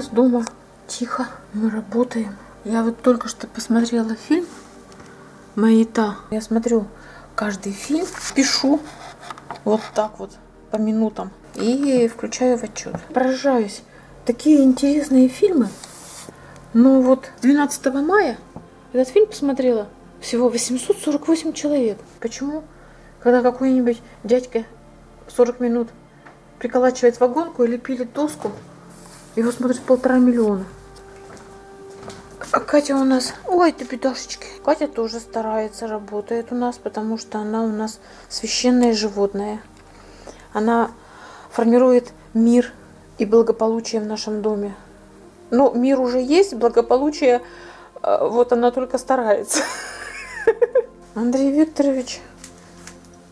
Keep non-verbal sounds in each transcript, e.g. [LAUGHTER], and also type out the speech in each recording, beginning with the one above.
нас дома тихо, мы работаем. Я вот только что посмотрела фильм «Маята». Я смотрю каждый фильм, пишу вот так вот по минутам и включаю в отчет. Поражаюсь. Такие интересные фильмы. Но вот 12 мая этот фильм посмотрела всего 848 человек. Почему? Когда какой-нибудь дядька 40 минут приколачивает вагонку или пилит доску, его смотрит полтора миллиона. А Катя у нас... Ой, ты бедашечки. Катя тоже старается, работает у нас, потому что она у нас священное животное. Она формирует мир и благополучие в нашем доме. Ну, мир уже есть, благополучие, э, вот она только старается. [LAUGHS] Андрей Викторович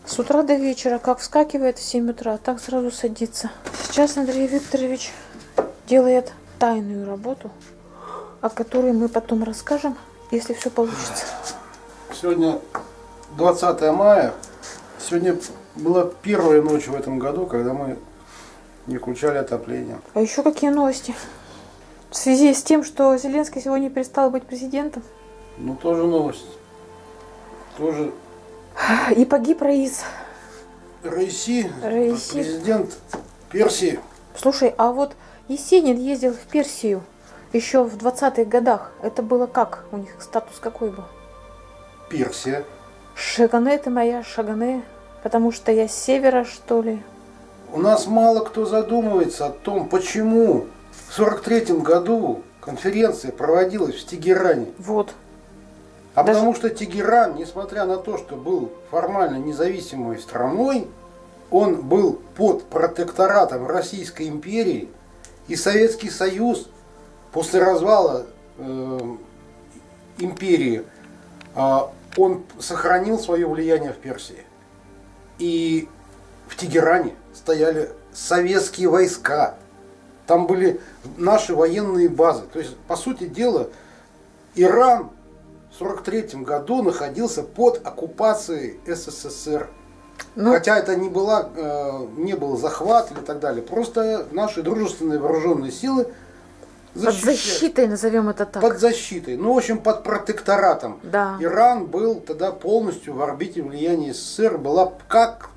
с утра до вечера, как вскакивает в 7 утра, так сразу садится. Сейчас Андрей Викторович делает тайную работу, о которой мы потом расскажем, если все получится. Сегодня 20 мая. Сегодня была первая ночь в этом году, когда мы не включали отопление. А еще какие новости? В связи с тем, что Зеленский сегодня перестал быть президентом. Ну, тоже новость. Тоже И погиб Раис. Раиси, Раиси. президент Персии. Слушай, а вот Есенин ездил в Персию еще в 20-х годах. Это было как? У них статус какой был? Персия. Шагане ты моя, Шагане. Потому что я с севера, что ли? У нас мало кто задумывается о том, почему в 43 году конференция проводилась в Тегеране. Вот. А Даже- потому что Тегеран, несмотря на то, что был формально независимой страной, он был под протекторатом Российской империи, и Советский Союз после развала э, империи, а, он сохранил свое влияние в Персии. И в Тегеране стояли советские войска. Там были наши военные базы. То есть, по сути дела, Иран в 1943 году находился под оккупацией СССР. Ну, Хотя это не, была, э, не был захват или так далее. Просто наши дружественные вооруженные силы под защищали- защитой, назовем это так. под защитой. Ну, в общем, под протекторатом. Да. Иран был тогда полностью в орбите влияния СССР. Была как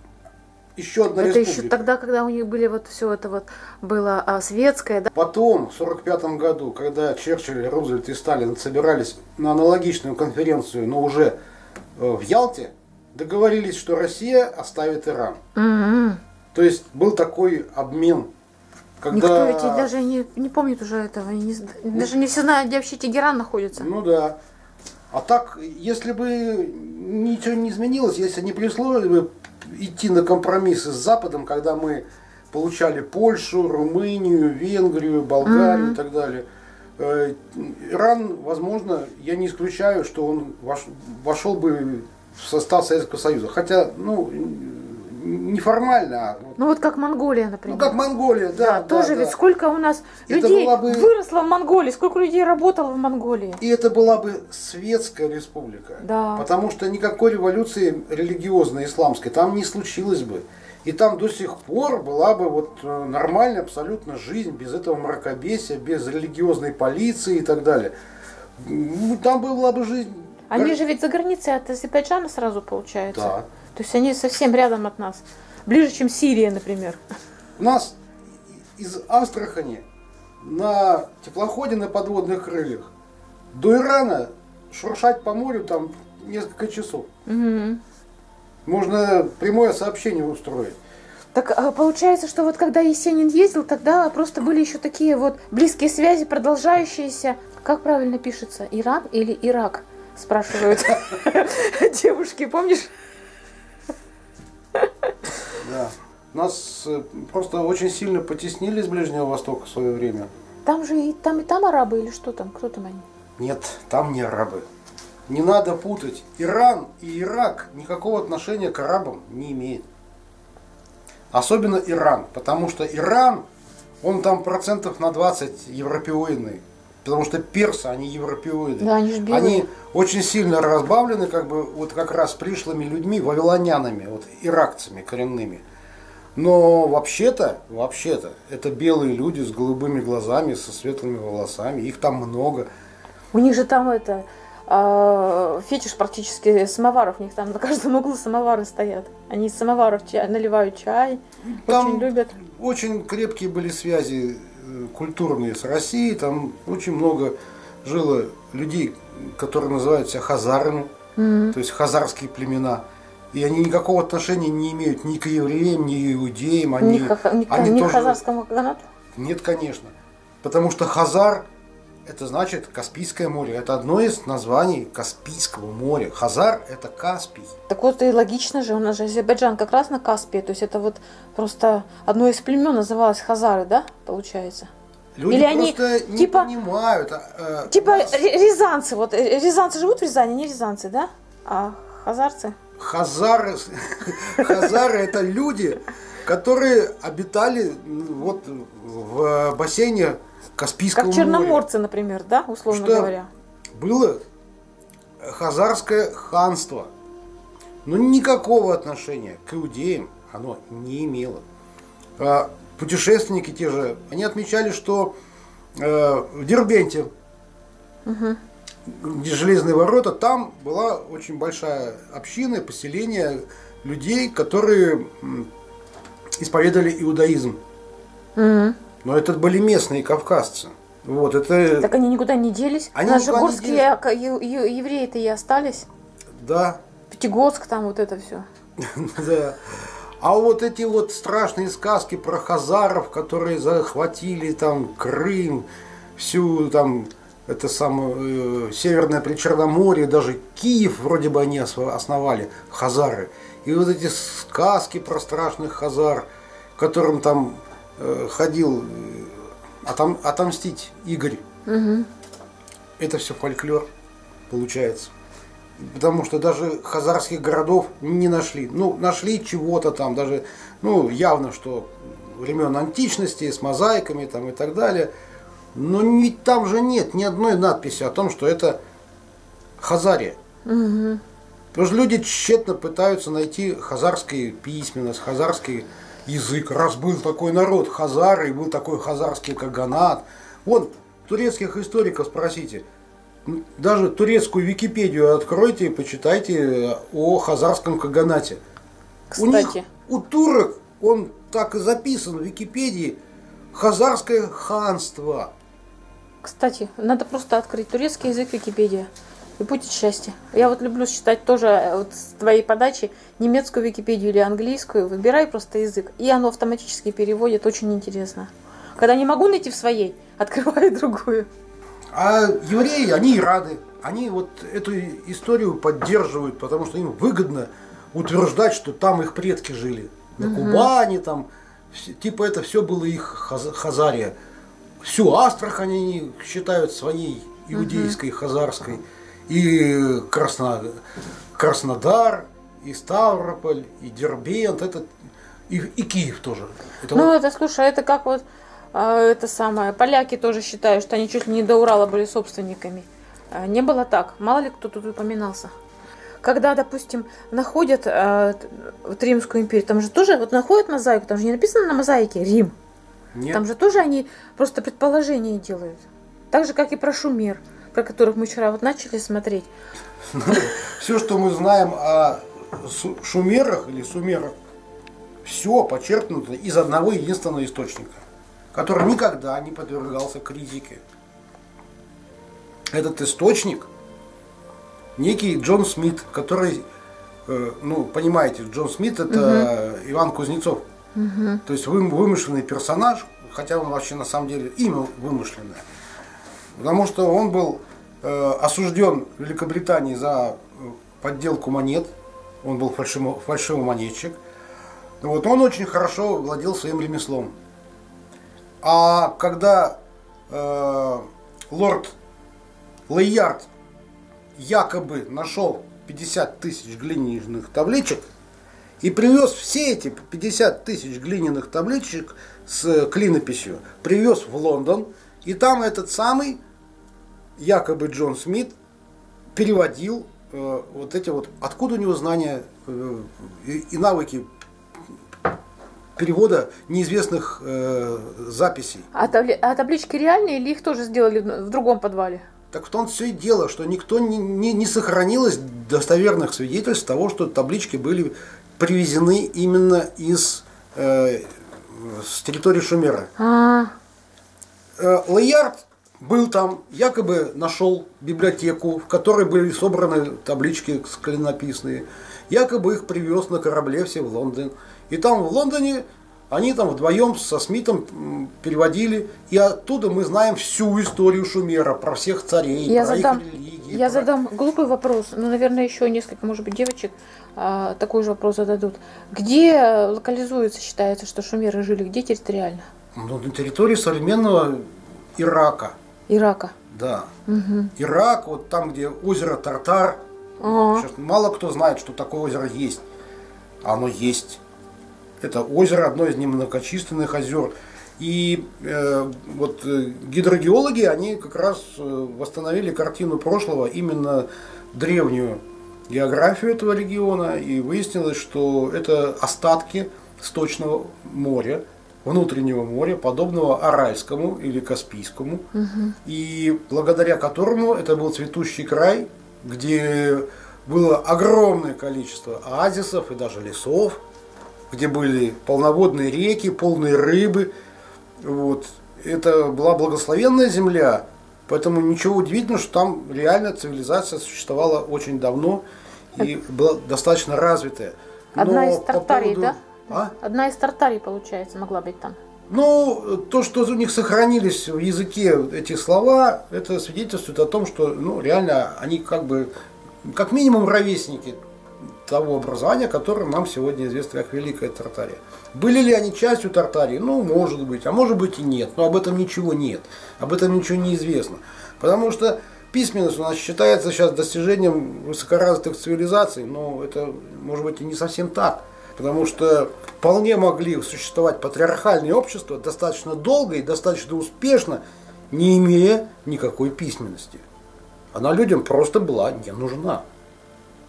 еще одна Это республика. еще тогда, когда у них были вот все это вот было а, светское, да? Потом, в 1945 году, когда Черчилль, Рузвельт и Сталин собирались на аналогичную конференцию, но уже э, в Ялте, договорились, что Россия оставит Иран. М-м. То есть был такой обмен. Когда... Никто ведь даже не, не помнит уже этого. не з- даже не все знают, где вообще Тегеран находится. Ну да. А так, если бы ничего не изменилось, если не пришлось бы идти на компромиссы с Западом, когда мы получали Польшу, Румынию, Венгрию, Болгарию Мгм. и так далее, э, Иран, возможно, я не исключаю, что он вош- вошел бы в состав Советского Союза. Хотя, ну, неформально, а Ну вот как Монголия, например. ну как Монголия, да. Да, тоже да. ведь сколько у нас Это людей бы- выросло в Монголии, сколько людей работало в Монголии. И это была бы светская республика. Да. Потому что никакой революции религиозной, исламской там не случилось бы. И там до сих пор была бы вот э, нормальная абсолютно жизнь, без этого мракобесия, без религиозной полиции и так далее. Ну, Там была бы жизнь... Они же ведь за границей от Азербайджана сразу получается. Да. То есть они совсем рядом от нас. Ближе, чем Сирия, например. У нас из Астрахани на теплоходе на подводных крыльях до Ирана шуршать по морю там несколько часов. Мгм. Можно прямое сообщение устроить. Так а, получается, что вот когда Есенин ездил, тогда просто были еще такие вот близкие связи, продолжающиеся. Как правильно пишется? Иран или Ирак? Спрашивают [LAUGHS] девушки, помнишь? Да. Нас э, просто очень сильно потеснили с Ближнего Востока в свое время. Там же и там, и там арабы или что там? Кто там они? Нет, там не арабы. Не надо путать. Иран и Ирак никакого отношения к арабам не имеет. Особенно Иран, потому что Иран, он там процентов на 20 европеоидный. Потому что персы, они европеоиды. Да, они белые. Они очень сильно разбавлены как бы вот как раз пришлыми людьми, вавилонянами, вот иракцами коренными. Но вообще-то, вообще-то, это белые люди с голубыми глазами, со светлыми волосами. Их там много. У них же там это э, фетиш практически самоваров. У них там на каждом углу самовары стоят. Они из самоваров чай, наливают чай. Там очень любят. Очень крепкие были связи культурные с Россией. Там очень много жило людей, которые называют себя хазарами, Мгм. то есть хазарские племена. И они никакого отношения не имеют ни к евреям, ни к иудеям. Они, к- они к тоже- хазарскому каганату? Нет, конечно. Потому что Хазар это значит Каспийское море. Это одно из названий Каспийского моря. Хазар это Каспий. Так вот и логично же, у нас же Азербайджан как раз на Каспии, то есть это вот просто одно из племен называлось Хазары, да, получается? Люди Или они просто не типа- понимают. а, э, Типа нас рязанцы, вот э, рязанцы живут в Рязани, не рязанцы, да? А хазарцы? Хазары, [LAUGHS] хазары это люди, которые обитали м, вот в бассейне Каспийского Как моря. черноморцы, например, да, условно Что? говоря. было хазарское ханство. Но никакого отношения к иудеям оно не имело. А Путешественники те же, они отмечали, что э, в Дербенте, где железные ворота, там была очень большая община, поселение людей, которые исповедовали иудаизм. Мгм. Но это были местные кавказцы. Вот, это, Так они никуда не делись. Они У нас же горские делись. евреи-то и остались. да, Пятигорск там вот это все. [LAUGHS] Да. А вот эти вот страшные сказки про хазаров, которые захватили там Крым, всю там это самое э, северное Причерноморье, даже Киев вроде бы они основали, хазары. И вот эти сказки про страшных хазар, которым там ходил э, отом- отомстить Игорь. Это все фольклор получается. Потому что даже хазарских городов не нашли. Ну, нашли чего-то там, даже, ну, явно, что времен античности, с мозаиками там и так далее. Но ведь там же нет ни одной надписи о том, что это Хазария. Потому что люди тщетно пытаются найти хазарскую письменность, хазарский язык. Раз был такой народ хазары, и был такой хазарский каганат. Вон, турецких историков спросите. Даже турецкую Википедию откройте и почитайте о хазарском каганате. У них, Кстати. у турок, он так и записан в Википедии, хазарское ханство. Кстати, надо просто открыть турецкий язык Википедия. И будет счастье. Я вот люблю читать тоже э, вот с твоей подачи немецкую Википедию или английскую. Выбирай просто язык. И оно автоматически переводит. Очень интересно. Когда не могу найти в своей, [LAUGHS] открываю другую. А евреи, они и рады. Они вот эту историю поддерживают, потому что им выгодно утверждать, что там их предки жили. На Кубани там. Типа это все было их хаз- Хазария. Всю Астрахань они считают своей иудейской, хазарской. И Красно- Краснодар, и Ставрополь, и Дербент, это, и, и Киев тоже. Это Ну, вот это, слушай, это как вот а, это самое. Поляки тоже считают, что они чуть ли не до Урала были собственниками. А, Не было так. Мало ли кто тут упоминался. Когда, допустим, находят а, т- вот Римскую империю, там же тоже вот находят мозаику, там же не написано на мозаике Рим. нет. Там же тоже они просто предположения делают. Так же, как и про Шумер, про которых мы вчера вот начали смотреть. [LAUGHS] Все, что мы знаем о шумерах или сумерах, все почерпнуто из одного единственного источника, который никогда не подвергался критике. Этот источник некий Джон Смит, который, э, ну, понимаете, Джон Смит это Иван Кузнецов. То есть вы- вымышленный персонаж, хотя он вообще на самом деле имя вымышленное. Потому что он был э, осужден в Великобритании за э, подделку монет. Он был фальшимо- фальшивомонетчик. Вот, он очень хорошо владел своим ремеслом. А когда э, лорд Лейярд якобы нашел 50 тысяч глиняных табличек и привез все эти 50 тысяч глиняных табличек с клинописью, привез в Лондон, и там этот самый якобы Джон Смит переводил э, вот эти вот, откуда у него знания э, и, и навыки перевода неизвестных э, записей. А, табли- а таблички реальные или их тоже сделали в другом подвале? Так в том все и дело, что никто не, не, не сохранилось достоверных свидетельств того, что таблички были привезены именно из э, с территории Шумера. А, Э, Лоярд был там, якобы нашел библиотеку, в которой были собраны таблички клинописные. Якобы их привез на корабле все в Лондон. И там в Лондоне они там вдвоем со Смитом переводили. И оттуда мы знаем всю историю Шумера, про всех царей, я про задам, их религии. я про- задам глупый вопрос, ну, наверное, еще несколько, может быть, девочек а, такой же вопрос зададут. Где локализуется, считается, что шумеры жили, где территориально? Ну, на территории современного Ирака. Ирака. Да. Мгм. Ирак, вот там, где озеро Тартар. А, Сейчас мало кто знает, что такое озеро есть. Оно есть. Это озеро одно из немногочисленных озер. И э, вот э, гидрогеологи, они как раз э, восстановили картину прошлого, именно древнюю географию этого региона, и выяснилось, что это остатки сточного моря, внутреннего моря, подобного Аральскому или Каспийскому, и благодаря которому это был цветущий край, где было огромное количество оазисов и даже лесов, где были полноводные реки, полные рыбы. Вот. Это была благословенная земля, поэтому ничего удивительного, что там реально цивилизация существовала очень давно и была достаточно развитая. Одна из по Тартарий, поводу- да? А? Одна из Тартарий, получается, могла быть там. Ну, то, что у них сохранились в языке эти слова, это свидетельствует о том, что ну, реально они как бы, как минимум, ровесники того образования, которое нам сегодня известно как Великая Тартария. Были ли они частью Тартарии? Ну, может быть, а может быть и нет. Но об этом ничего нет. Об этом ничего не известно. Потому что письменность у нас считается сейчас достижением высокоразвитых цивилизаций, но это может быть и не совсем так. Потому что вполне могли существовать патриархальные общества достаточно долго и достаточно успешно, не имея никакой письменности. Она людям просто была не нужна.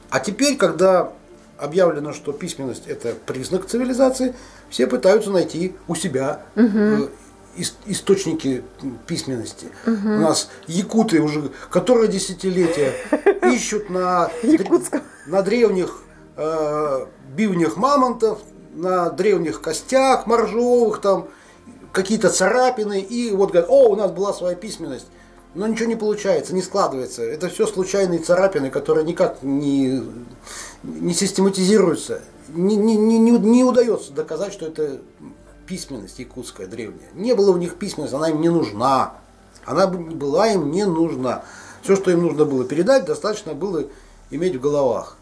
А теперь, когда объявлено, что письменность это признак цивилизации, все пытаются найти у себя э, ис- источники письменности. У нас якуты уже которое десятилетие ищут на, [LAUGHS] на древних э, бивнях мамонтов, на древних костях моржовых, там какие-то царапины, и вот говорят, о, у нас была своя письменность. Но ничего не получается, не складывается. Это все случайные царапины, которые никак не, не систематизируются. Не, не, не, не, удается доказать, что это письменность якутская древняя. Не было у них письменности, она им не нужна. Она была им не нужна. Все, что им нужно было передать, достаточно было иметь в головах.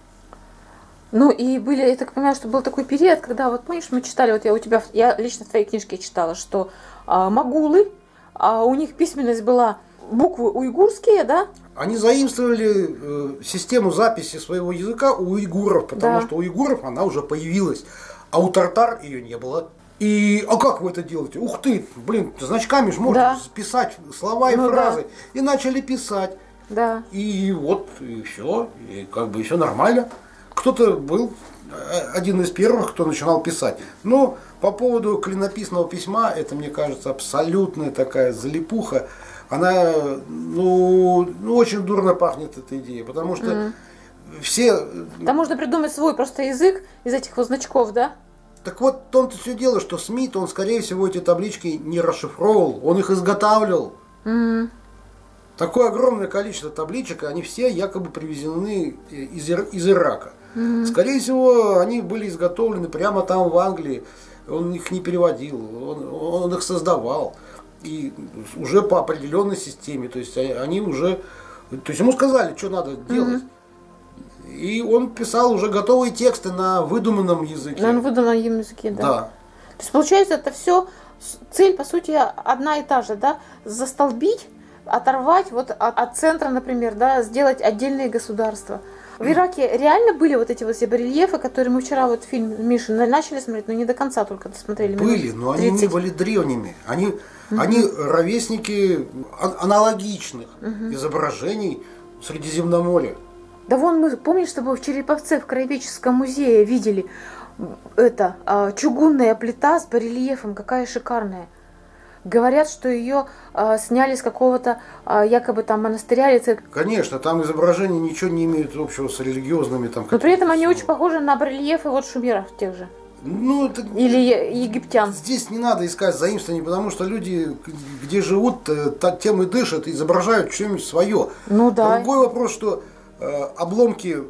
Ну и были, я так понимаю, что был такой период, когда вот помнишь, мы читали, вот я у тебя, я лично в твоей книжке читала, что а, могулы, а у них письменность была буквы уйгурские, да? Они заимствовали э, систему записи своего языка у уйгуров, потому Да. что у уйгуров она уже появилась, а у тартар ее не было. И, а как вы это делаете? Ух ты, блин, значками же можно Да. писать слова и Ну да. фразы. И начали писать. Да. И вот, и все, и как бы все нормально. Кто-то был э, один из первых, кто начинал писать. Но по поводу клинописного письма, это, мне кажется, абсолютная такая залипуха. Она, ну, ну, очень дурно пахнет эта идея, потому что все... Там можно придумать свой просто язык из этих вот значков, да? Так вот, в том-то все дело, что Смит, он, скорее всего, эти таблички не расшифровывал, он их изготавливал. М. Такое огромное количество табличек, они все якобы привезены из, Ир- из Ирака. Скорее всего, они были изготовлены прямо там, в Англии. Он их не переводил, он, он их создавал. И уже по определенной системе. То есть они уже... То есть ему сказали, что надо делать. И он писал уже готовые тексты на выдуманном языке. На выданном им языке, да. Да. То есть получается, это все цель, по сути, одна и та же, да? Застолбить, оторвать вот от, от центра, например, да, сделать отдельные государства. В Ираке реально были вот эти вот все барельефы, которые мы вчера вот фильм Миши на- начали смотреть, но не до конца только досмотрели. Были, но они не 30. были древними. Они, они ровесники а- аналогичных изображений Средиземноморья. Да вон мы, помнишь, с тобой в Череповце в Краеведческом музее видели это а, чугунная плита с барельефом, какая шикарная. Говорят, что ее а, сняли с какого-то а, якобы там монастыря или церкви. Конечно, там изображения ничего не имеют общего с религиозными там. Но при этом они очень похожи на барельефы вот шумеров тех же. Ну, это... Или египтян. Здесь не надо искать заимствований, потому что люди, где живут, э, тем и дышат, изображают что-нибудь свое. Ну да. Другой вопрос, что э, обломки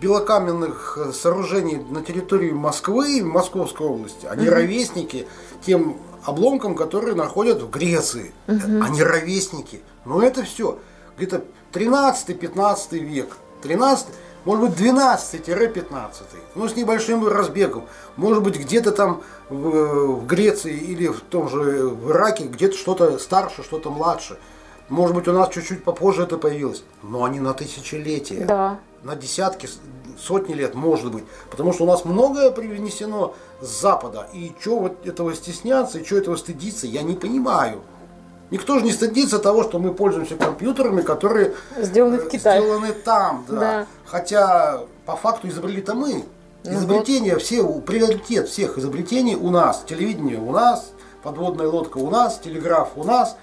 белокаменных э, сооружений на территории Москвы, Московской области, они ровесники тем обломкам, которые находят в Греции. Они ровесники. Но это все где-то 13-15 век. 13 может быть 12-15, ну с небольшим разбегом. Может быть где-то там в, в Греции или в том же в Ираке где-то что-то старше, что-то младше. Может быть у нас чуть-чуть попозже это появилось. Но они на тысячелетия Да. На десятки, сотни лет, может быть. Потому что у нас многое привнесено с Запада. И что вот этого стесняться, и что этого стыдиться, я не понимаю. Никто же не стыдится того, что мы пользуемся компьютерами, которые Сделаны в э, Китае. сделаны там. Да. Да. Хотя по факту изобрели-то мы. Ну Изобретение, все, у- приоритет всех изобретений у нас. Телевидение у нас, подводная лодка у нас, телеграф у нас,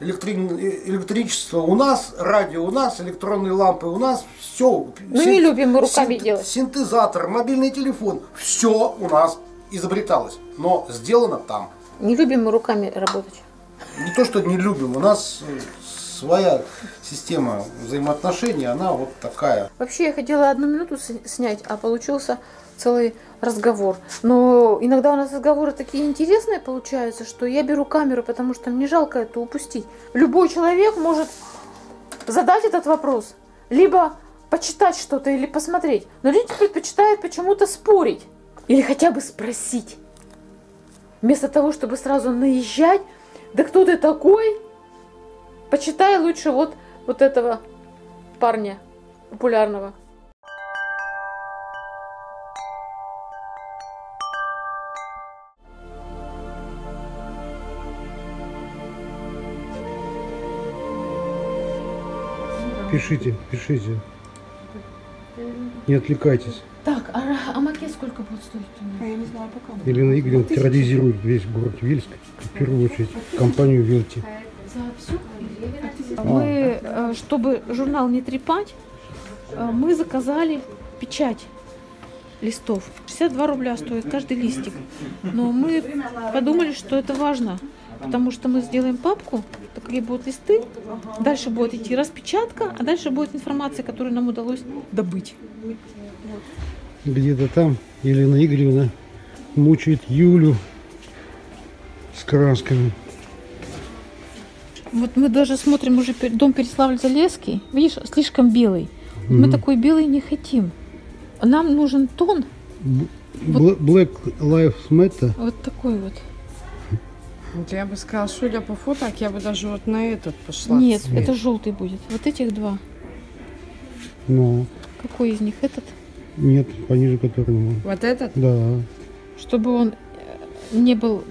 электри- электричество у нас, радио у нас, электронные лампы у нас, все. Ну, не любим мы руками делать. Синтезатор, мобильный телефон, все у нас изобреталось, но сделано там. Не любим мы руками работать. Не то, что не любим, у нас э, своя система взаимоотношений, она вот такая. Вообще я хотела одну минуту снять, а получился целый разговор. Но иногда у нас разговоры такие интересные получаются, что я беру камеру, потому что мне жалко это упустить. Любой человек может задать этот вопрос, либо почитать что-то или посмотреть. Но люди предпочитают почему-то спорить или хотя бы спросить. Вместо того, чтобы сразу наезжать, да кто ты такой? Почитай лучше вот, вот этого парня популярного. Пишите, пишите. Не отвлекайтесь. Так, а, а маке сколько будет стоить? Я не знаю пока. Елена Игоревна терроризирует весь город Вельск, в первую очередь компанию Велти. Мы, э, чтобы журнал не трепать, э, мы заказали печать листов. 62 рубля стоит каждый листик. Но мы подумали, что это важно, потому что мы сделаем папку, такие будут листы, дальше будет идти распечатка, а дальше будет информация, которую нам удалось добыть. Где-то там Елена Игоревна мучает Юлю с красками. Вот мы даже смотрим уже дом Переславль-Залесский. Видишь, слишком белый. Мы Мгм. такой белый не хотим. Нам нужен тон Бл- Black Lives Matter. вот такой вот. Вот я бы сказала, судя по фото, я бы даже вот на этот пошла. Нет, цвет. это желтый будет. Вот этих два. Но Какой из них? Этот? нет, пониже которого. Вот этот? Да. Чтобы он э, не был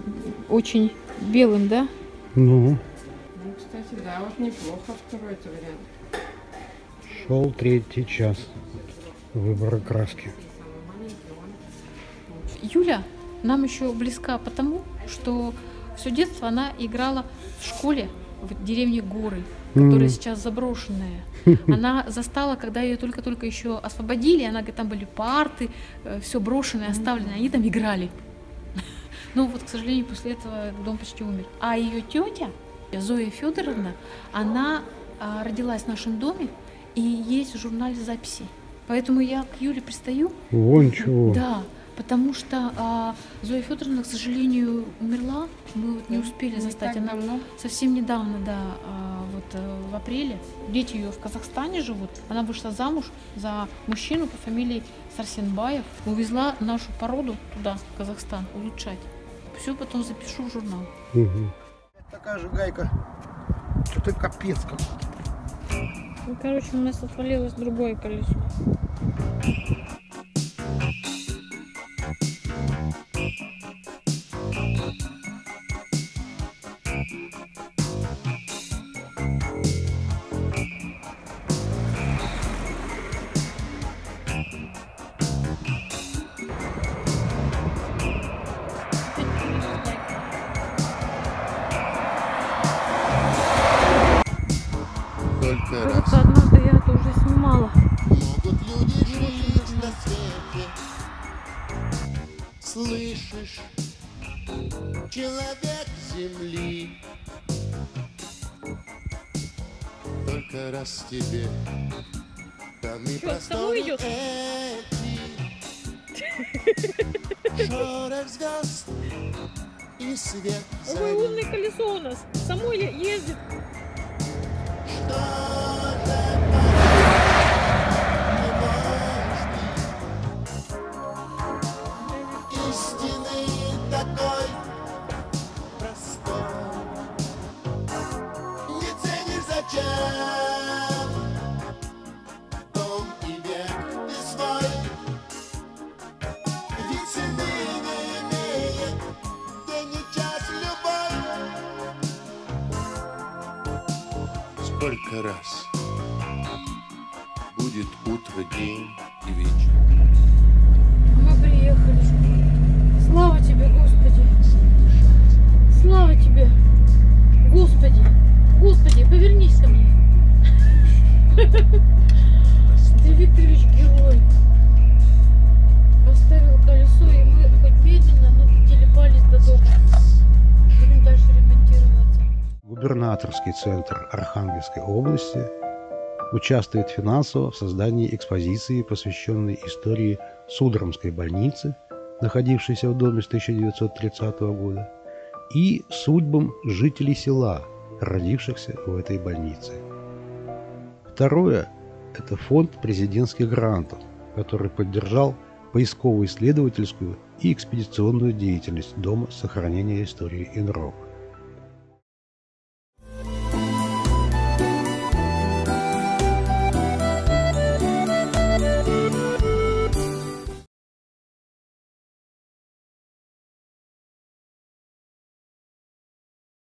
очень белым, да? Ну, Ну, кстати, да, вот неплохо второй это вариант. шел третий час выбора краски. Юля нам еще близка потому, что все детство она играла в школе в деревне Горы, которая М. сейчас заброшенная. [LAUGHS] Она застала, когда ее только-только еще освободили, она говорит, там были парты, все брошенное, оставленное, они там играли. [LAUGHS] Ну вот, к сожалению, после этого дом почти умер. А ее тетя, Зоя Федоровна, она а, родилась в нашем доме и есть в журнале записи. Поэтому я к Юле пристаю, Вон чего. да, потому что а, Зоя Федоровна, к сожалению, умерла. Мы вот не успели Не застать. Она давно. совсем недавно, да, а, вот э, в апреле. Дети ее в Казахстане живут. Она вышла замуж за мужчину по фамилии Сарсенбаев. Увезла нашу породу туда, в Казахстан, улучшать. Все потом запишу в журнал. Мгм. Такая же гайка. Что-то капец как. Ну, короче, у нас отвалилось другое колесо. Слышишь, человек земли, только раз тебе даны Чё, просторы эти. Шорох звезд и свет Ой, умное колесо у нас. Само ездит. Сколько раз будет утро, день и вечер. Мы приехали. Слава тебе, Господи. Слава тебе. Господи. Господи, повернись ко мне. [LAUGHS] Ты, Викторович, герой. Губернаторский центр Архангельской области участвует финансово в создании экспозиции, посвященной истории Судромской больницы, находившейся в доме с 1930 года, и судьбам жителей села, родившихся в этой больнице. Второе – это фонд президентских грантов, который поддержал поисково-исследовательскую и экспедиционную деятельность Дома сохранения истории Инрок.